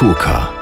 KUKA.